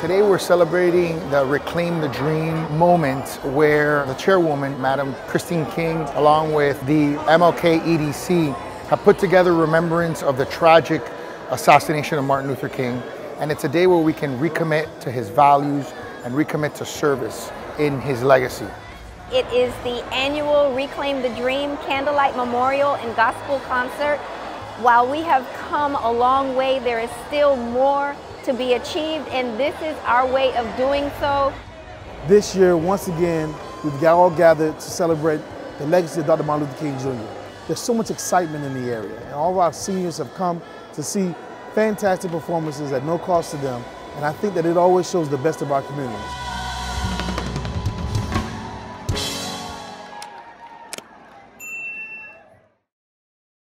Today we're celebrating the Reclaim the Dream moment where the chairwoman, Madam Christine King, along with the MLK EDC, have put together remembrance of the tragic assassination of Martin Luther King. And it's a day where we can recommit to his values and recommit to service in his legacy. It is the annual Reclaim the Dream Candlelight Memorial and Gospel Concert. While we have come a long way, there is still more to be achieved, and this is our way of doing so. This year, once again, we've all gathered to celebrate the legacy of Dr. Martin Luther King Jr. There's so much excitement in the area, and all of our seniors have come to see fantastic performances at no cost to them, and I think that it always shows the best of our communities.